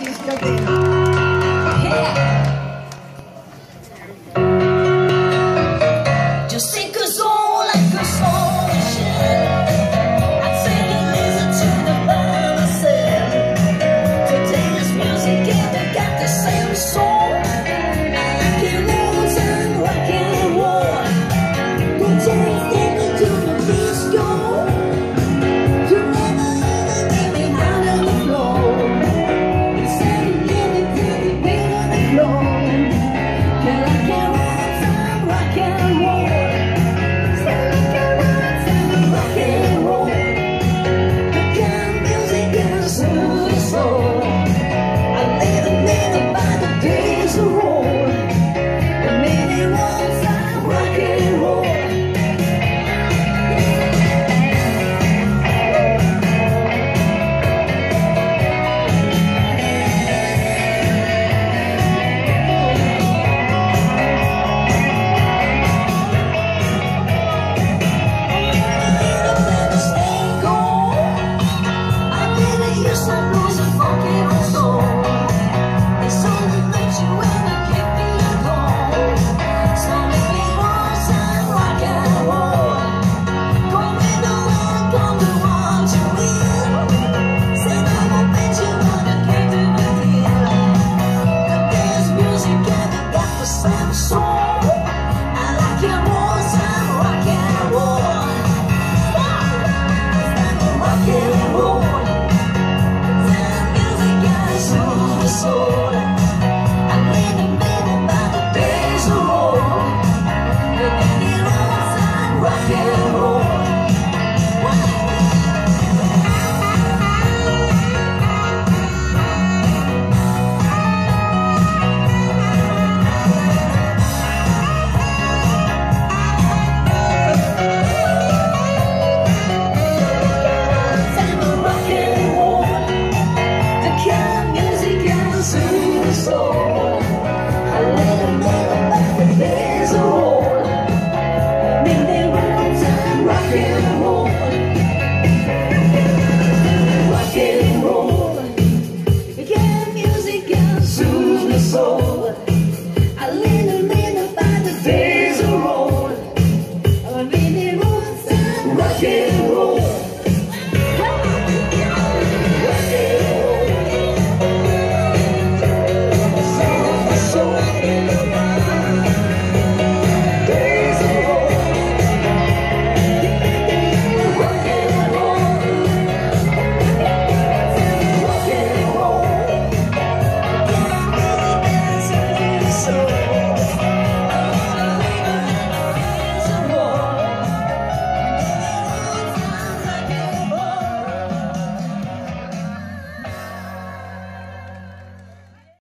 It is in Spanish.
Gracias.